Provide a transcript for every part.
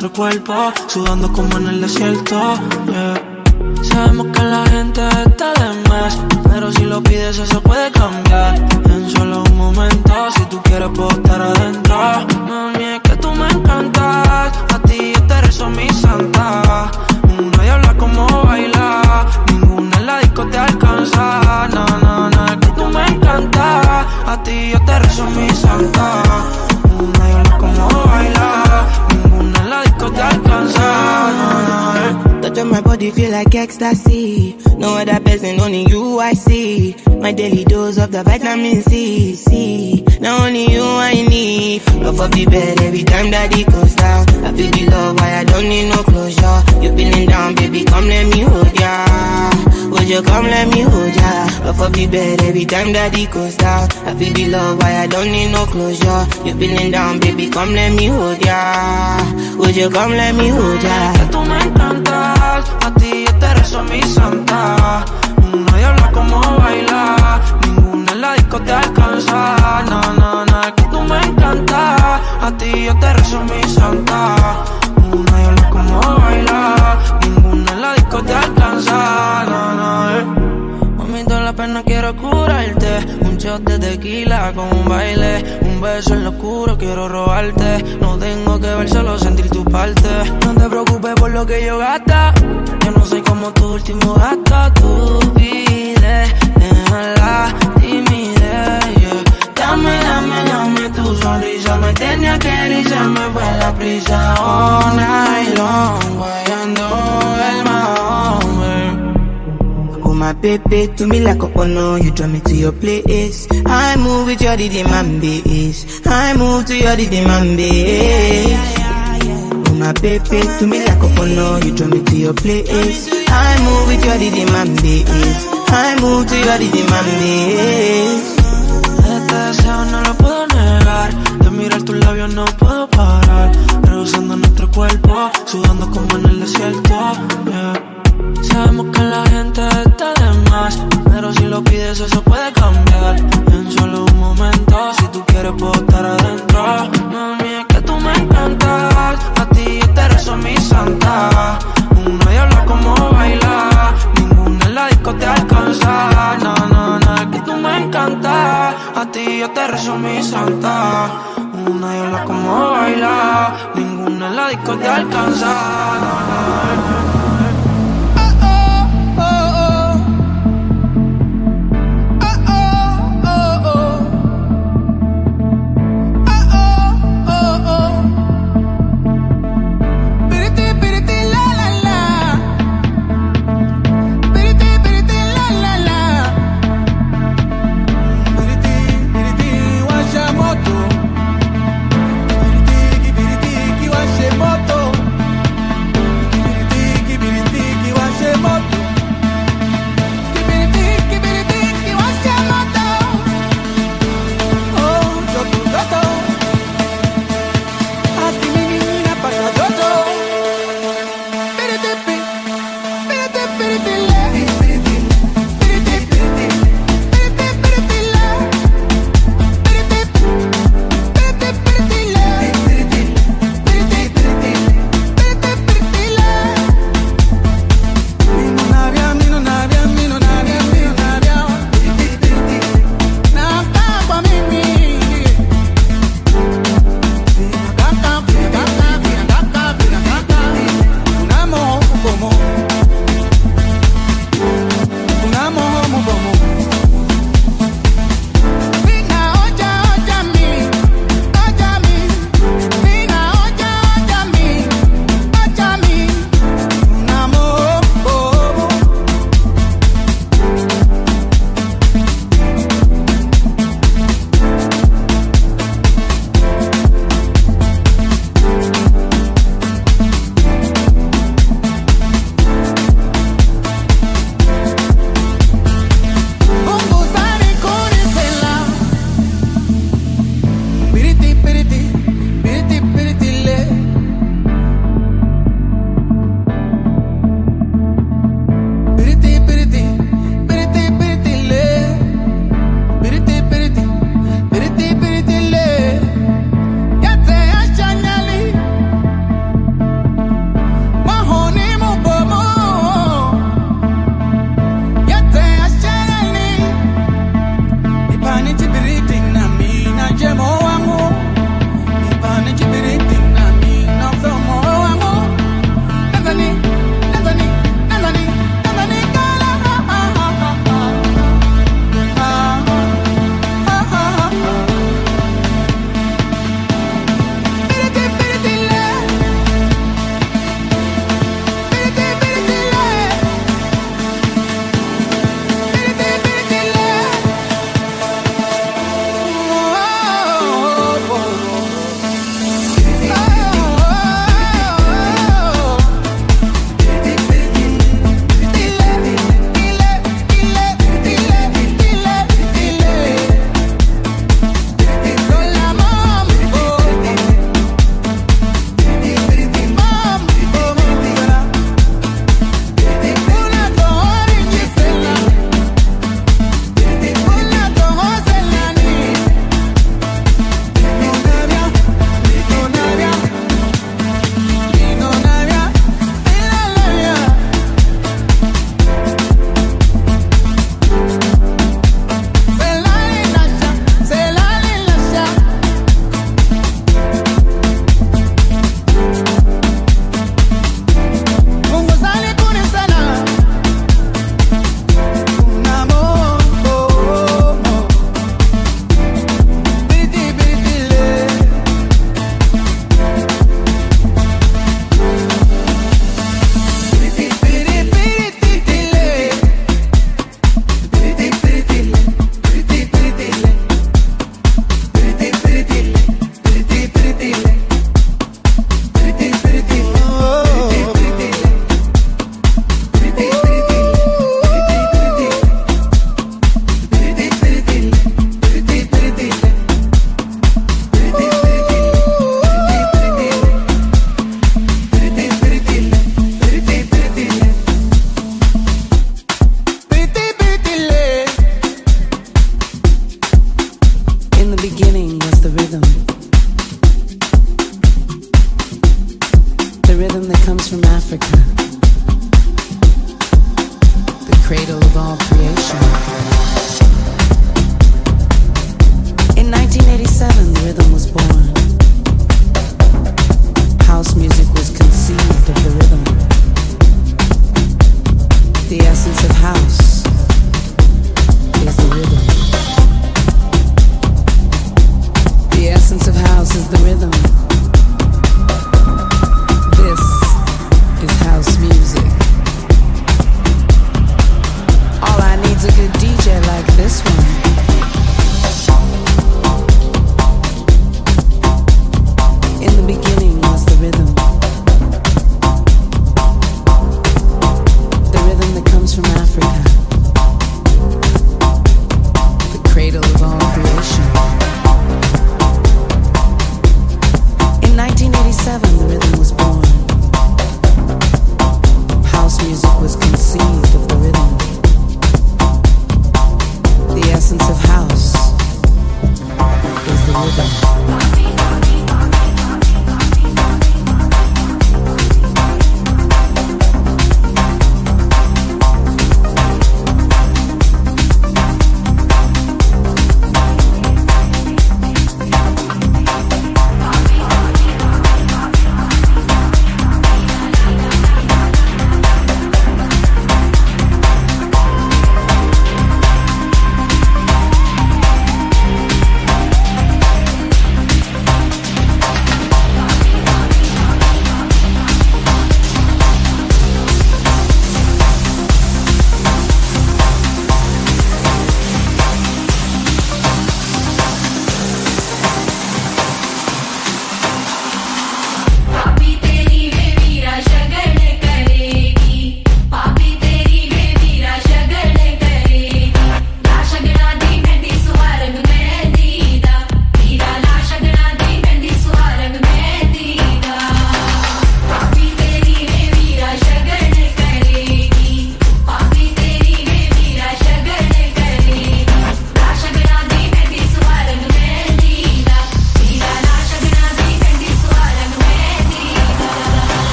nuestro cuerpo, sudando como en el desierto. Sabemos que la gente está de más, pero si lo pides eso puede cambiar. En solo un momento, si tú quieres puedo estar adentro. Mami, es que tú me encantas, a ti yo te rezo mi santa. Una habla como baila, ninguna en la disco te alcanza. No, no, no, es que tú me encantas, a ti yo te rezo mi santa. Body feel like ecstasy. No other person, only you I see. My daily dose of the vitamin C. C. Now only you I need. Love of the bed every time that it goes down. I feel the love, why I don't need no closure. You feeling down, baby, come let me hold ya. Would you come let me hold ya? Love of the bed every time that it goes down. I feel the love, why I don't need no closure. You feeling down, baby, come let me hold ya. Would you come let me hold ya? tú me encantas, a ti yo te rezo mi santa. Una diabla como baila, ninguna en la disco te alcanza. No, no, no, es que tú me encantas, a ti yo te rezo mi santa. Una diabla como baila, ninguna en la disco te alcanza. No, no, eh. Mami, toda la pena quiero curarte. Shot de tequila con un baile. Un beso en lo oscuro, quiero robarte. No tengo que ver, solo sentir tu parte. No te preocupes por lo que yo gasta. Yo no soy como tu último gasto. Tú pides, deja la timidez. yeah. Dame, dame, dame tu sonrisa. Me tenía que se me fue la prisa. All night long, guayando el. Oh my baby, to me like a no, you draw me to your place. I move with your rhythm and. I move to your rhythm and bass. Oh my baby, to me like a no, you draw me to your place. I move with your rhythm and. I move to your rhythm and. Este deseo no lo puedo negar. De mirar tus labios no puedo parar. Rehusando nuestro cuerpo, sudando como en el desierto. yeah. Sabemos que la gente está de más, pero si lo pides eso puede cambiar. En solo un momento, si tú quieres puedo estar adentro. Mami, es que tú me encantas, a ti yo te rezo mi santa. Una diabla como baila, ninguna en la disco te alcanza. No, no, no, es que tú me encantas, a ti yo te rezo mi santa. Una diabla como baila, ninguna en la disco te alcanza.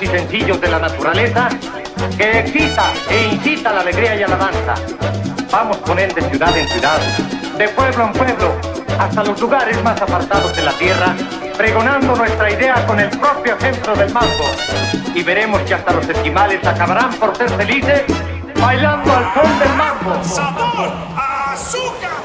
Y sencillos de la naturaleza, que excita e incita la alegría y a la. Vamos con él de ciudad en ciudad, de pueblo en pueblo, hasta los lugares más apartados de la tierra, pregonando nuestra idea con el propio ejemplo del mambo. Y veremos que hasta los esquimales acabarán por ser felices bailando al son del mambo. ¡Sabor! ¡Azúcar!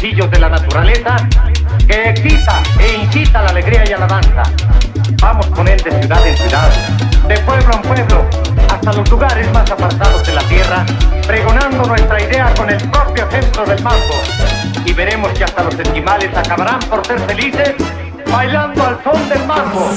De la naturaleza, que excita e incita la alegría y a la danza. Vamos con él de ciudad en ciudad, de pueblo en pueblo, hasta los lugares más apartados de la tierra, pregonando nuestra idea con el propio ejemplo del mambo. Y veremos que hasta los esquimales acabarán por ser felices bailando al son del mambo.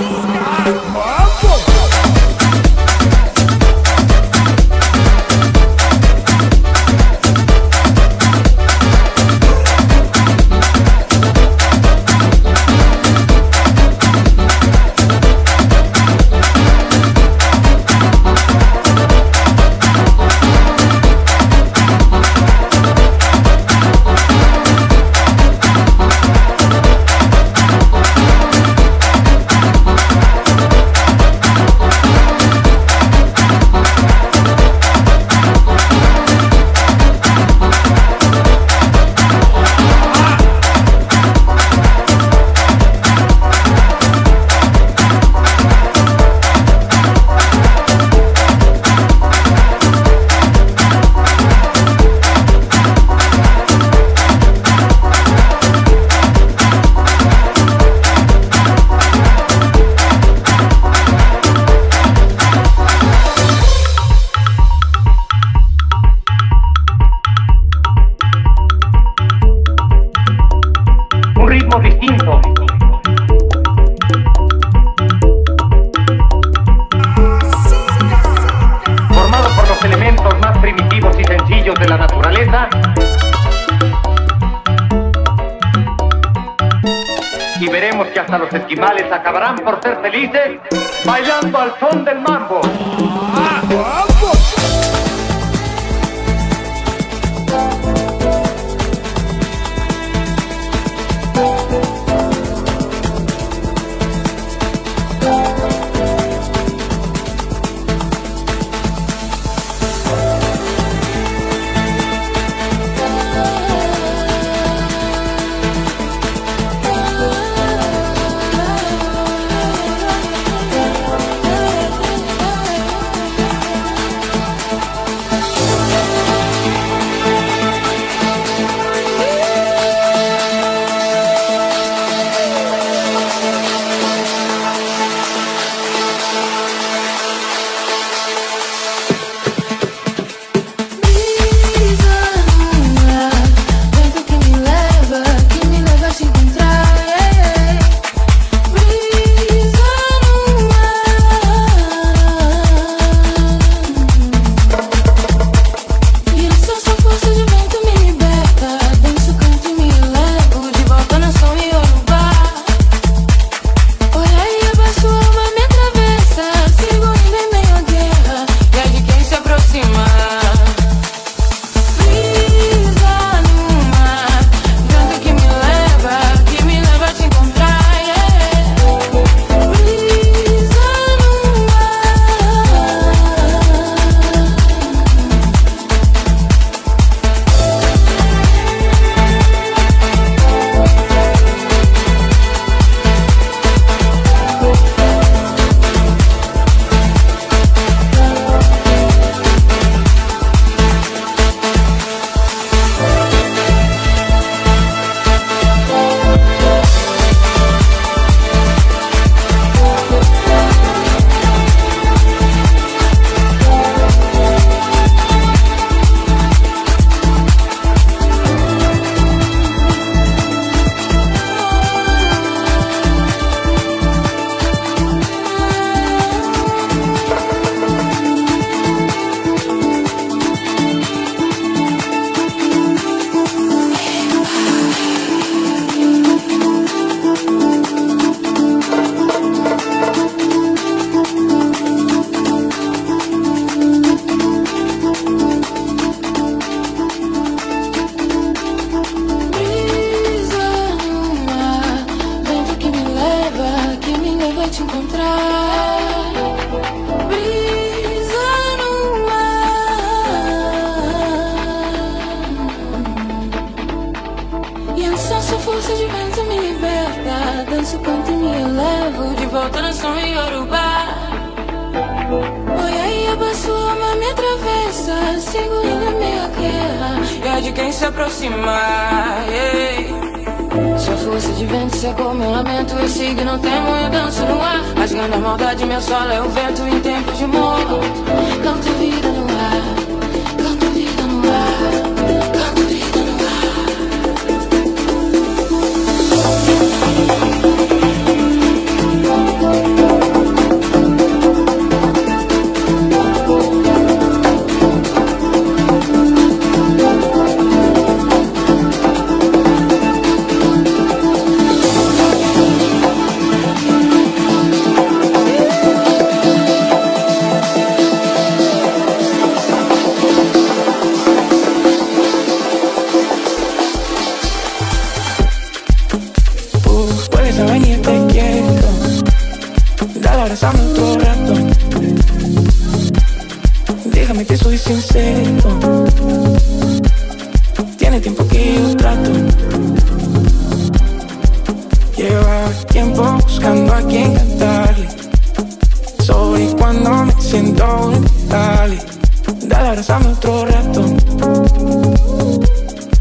Abrazame otro rato.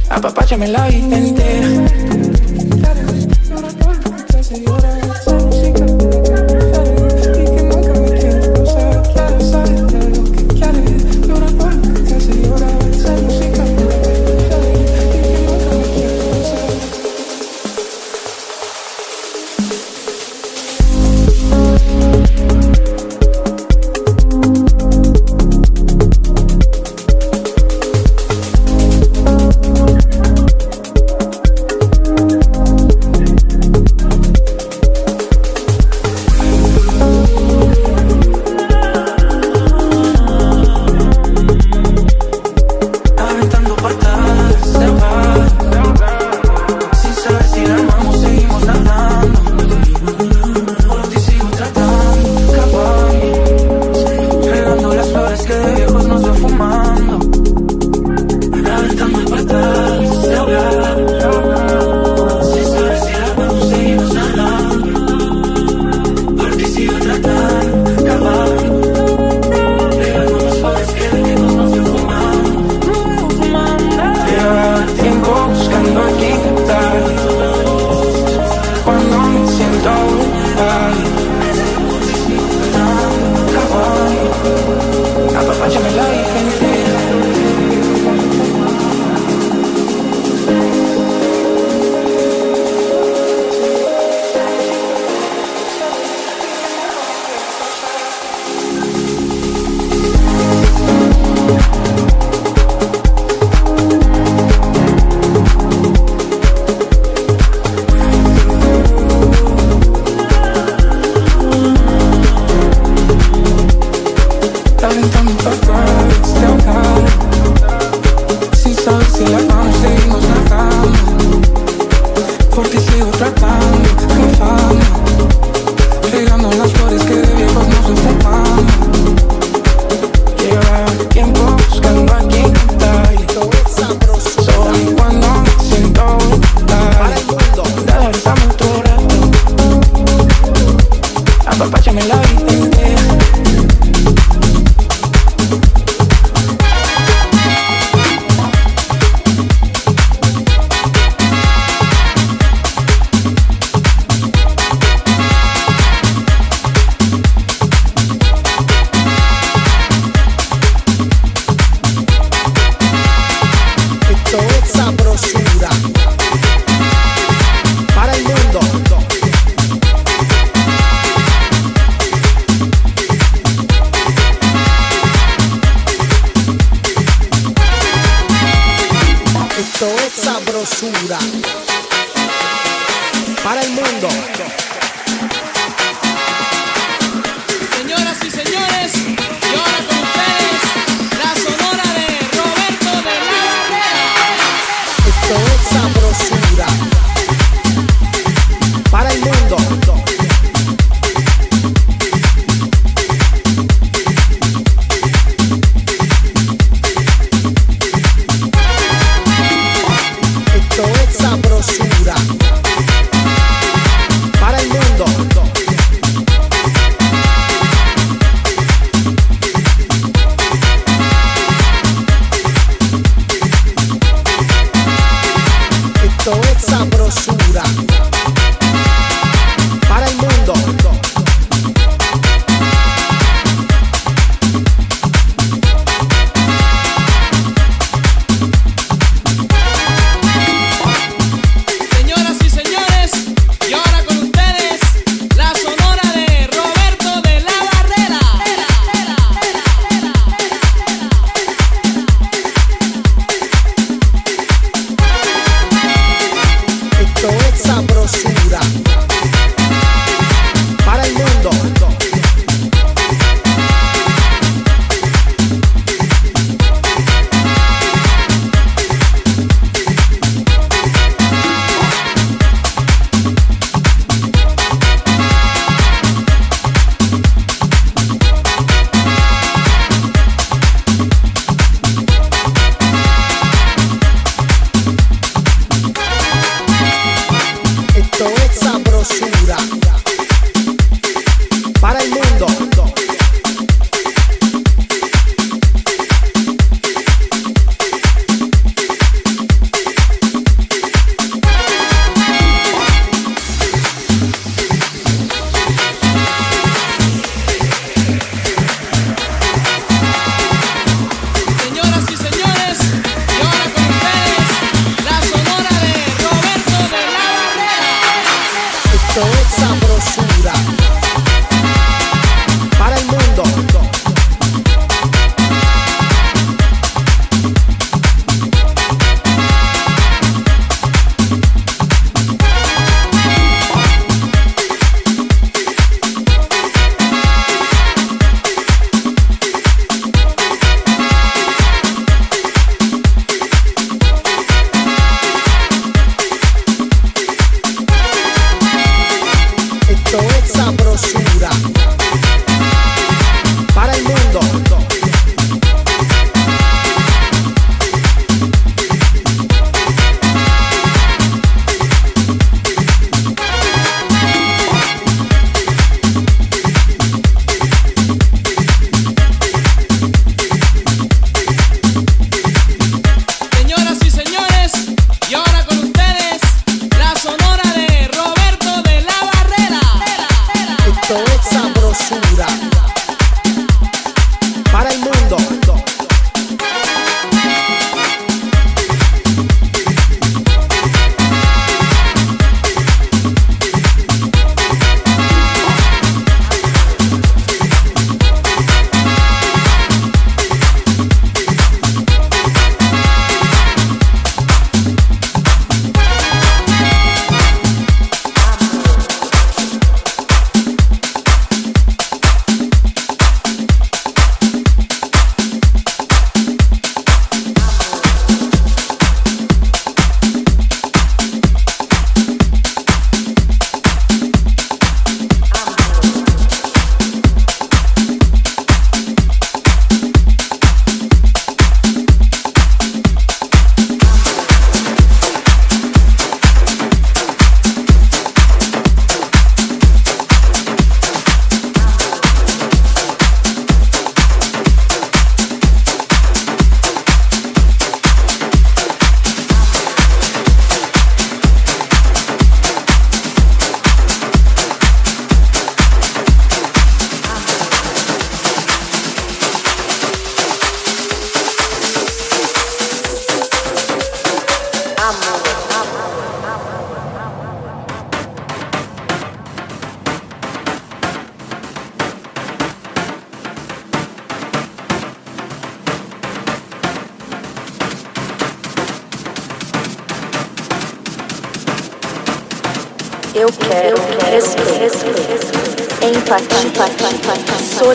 Apapáchame la vida entera.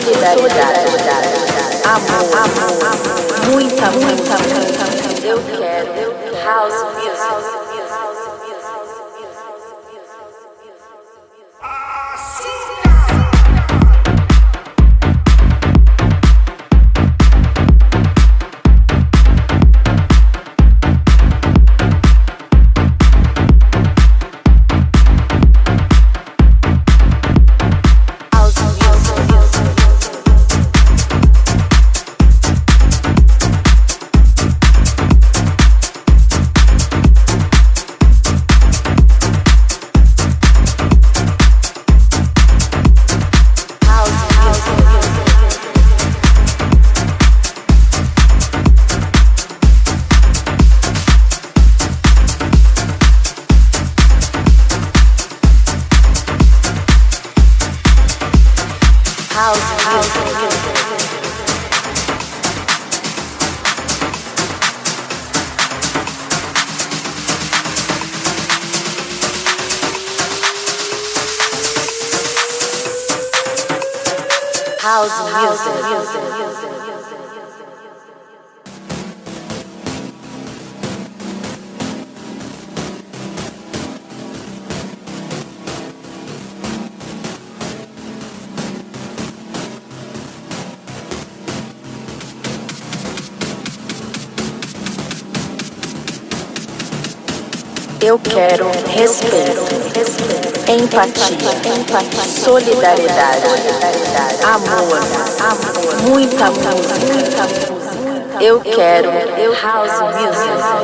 Kita. Solidariedade, amor, amor, muita música. Eu quero house music.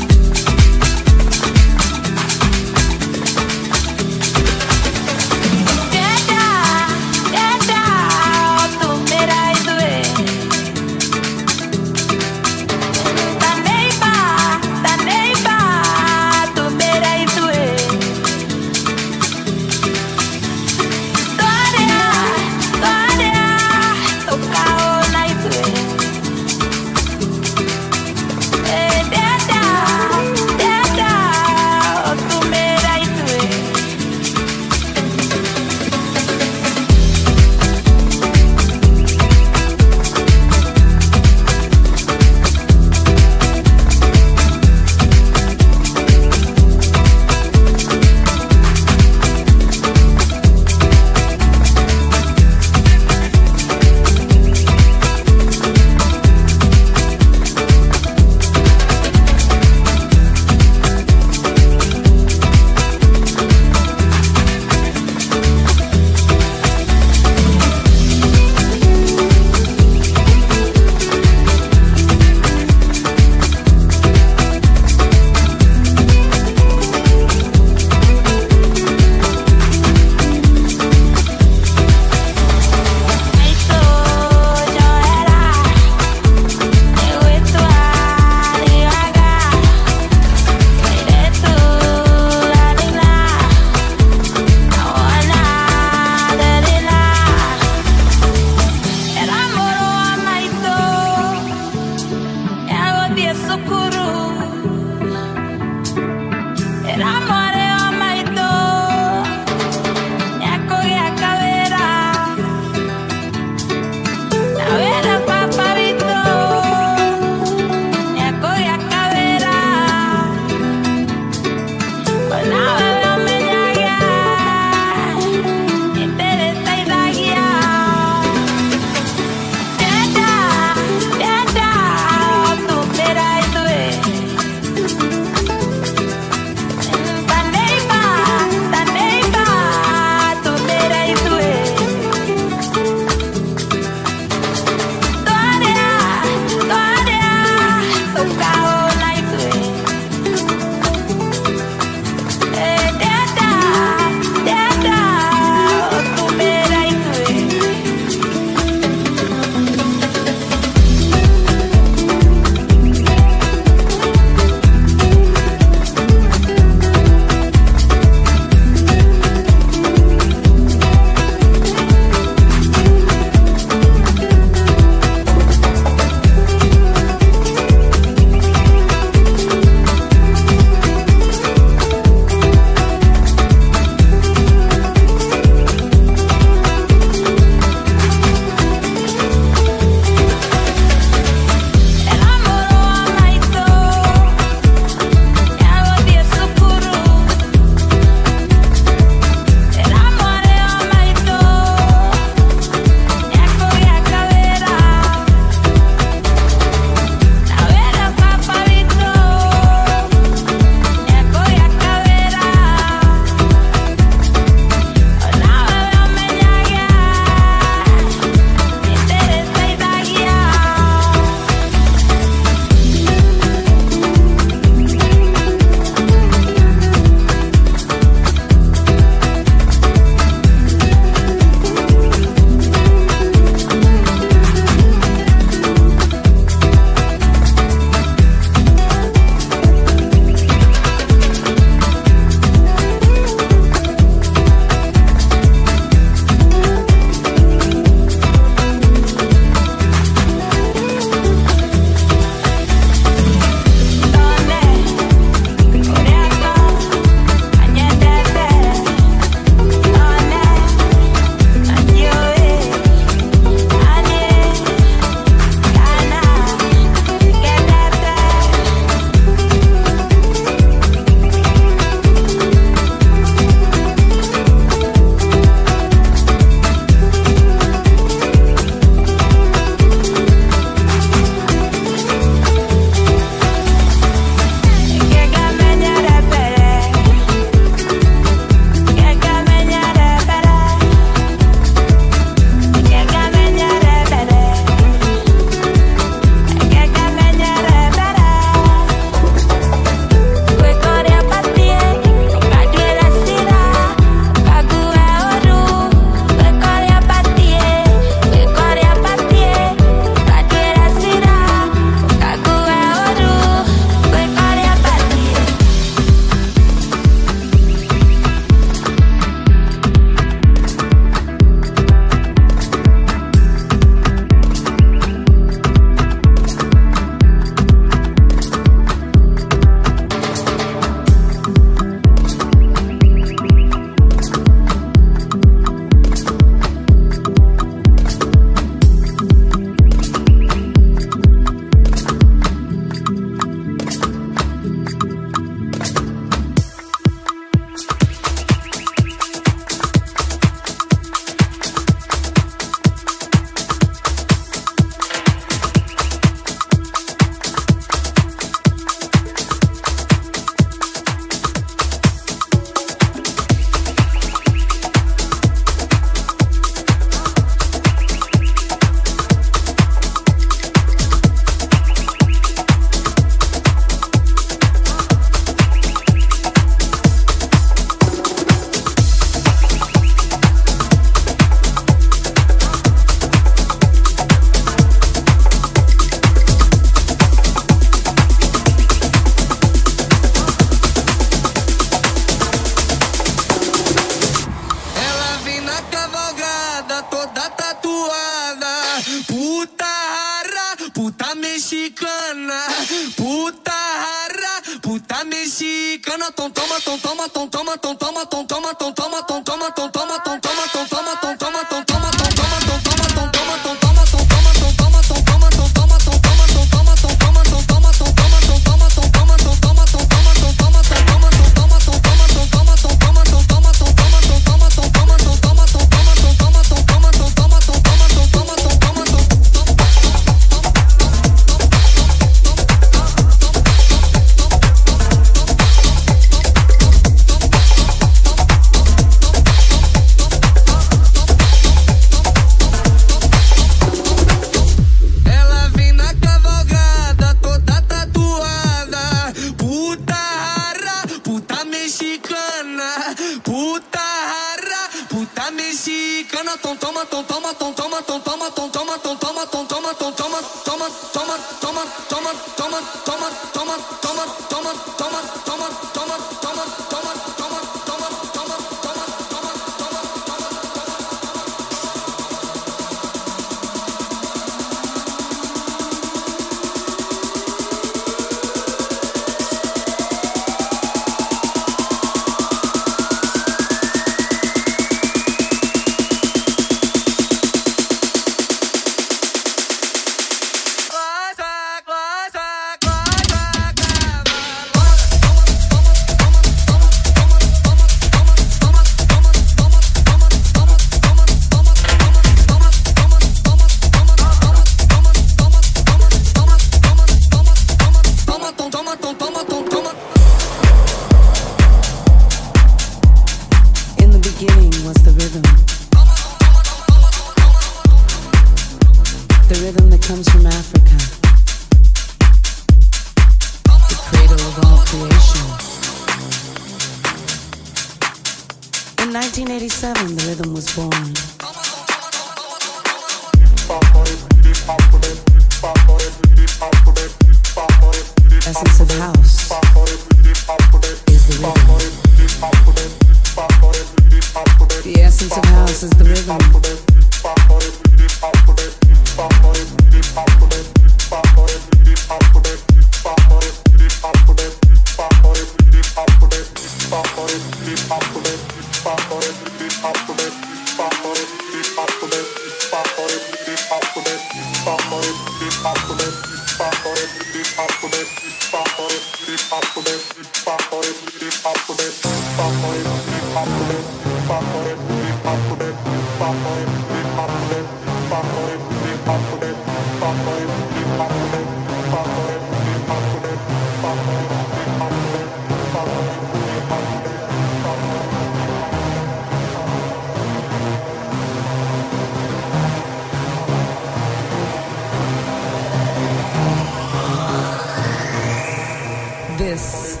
This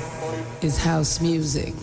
is house music.